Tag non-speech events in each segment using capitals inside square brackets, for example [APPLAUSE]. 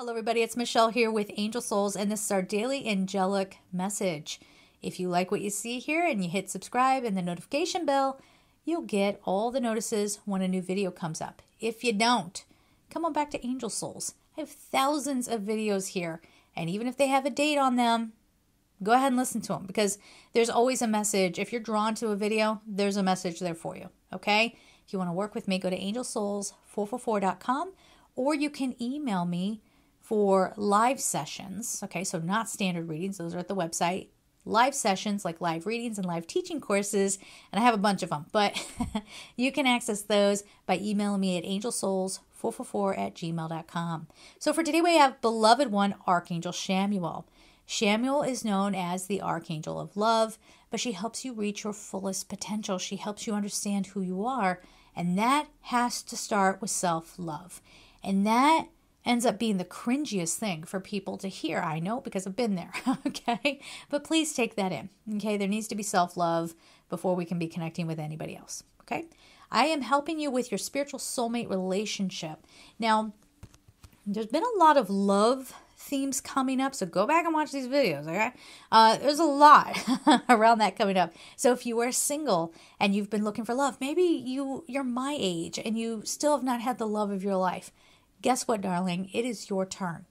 Hello, everybody. It's Michelle here with Angel Souls, and this is our daily angelic message. If you like what you see here and you hit subscribe and the notification bell, you'll get all the notices when a new video comes up. If you don't, come on back to Angel Souls. I have thousands of videos here, and even if they have a date on them, go ahead and listen to them because there's always a message. If you're drawn to a video, there's a message there for you. Okay? If you want to work with me, go to angelsouls444.com or you can email me for live sessions. Okay, so not standard readings, those are at the website. Live sessions like live readings and live teaching courses, and I have a bunch of them, but [LAUGHS] you can access those by emailing me at angelsouls444 at gmail.com. So for today, we have Beloved One Archangel Chamuel. Chamuel is known as the Archangel of Love, but she helps you reach your fullest potential. She helps you understand who you are, and that has to start with self love. And that ends up being the cringiest thing for people to hear. I know because I've been there. [LAUGHS] okay. But please take that in. Okay. There needs to be self love before we can be connecting with anybody else. Okay. I am helping you with your spiritual soulmate relationship. Now, there's been a lot of love themes coming up so go back and watch these videos okay uh, there's a lot [LAUGHS] around that coming up so if you are single and you've been looking for love maybe you you're my age and you still have not had the love of your life guess what, darling? It is your turn.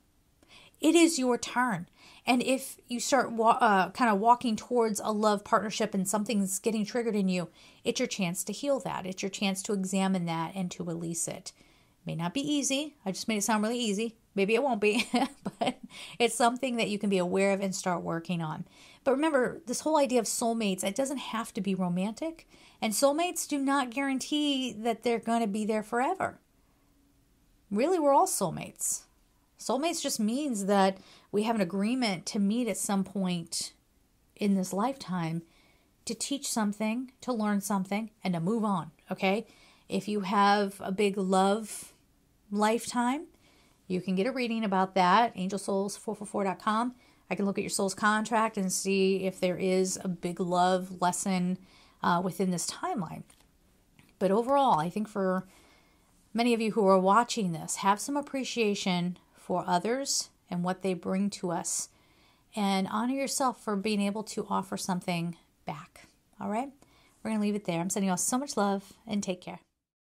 It is your turn. And if you start wa- uh, kind of walking towards a love partnership and something's getting triggered in you, it's your chance to heal that. It's your chance to examine that and to release it. it may not be easy. I just made it sound really easy. Maybe it won't be, [LAUGHS] but it's something that you can be aware of and start working on. But remember, this whole idea of soulmates, it doesn't have to be romantic. And soulmates do not guarantee that they're going to be there forever really we're all soulmates. Soulmates just means that we have an agreement to meet at some point in this lifetime to teach something, to learn something, and to move on. Okay? If you have a big love lifetime, you can get a reading about that. AngelSouls444.com. I can look at your soul's contract and see if there is a big love lesson uh, within this timeline. But overall, I think for Many of you who are watching this have some appreciation for others and what they bring to us, and honor yourself for being able to offer something back. All right? We're going to leave it there. I'm sending you all so much love and take care.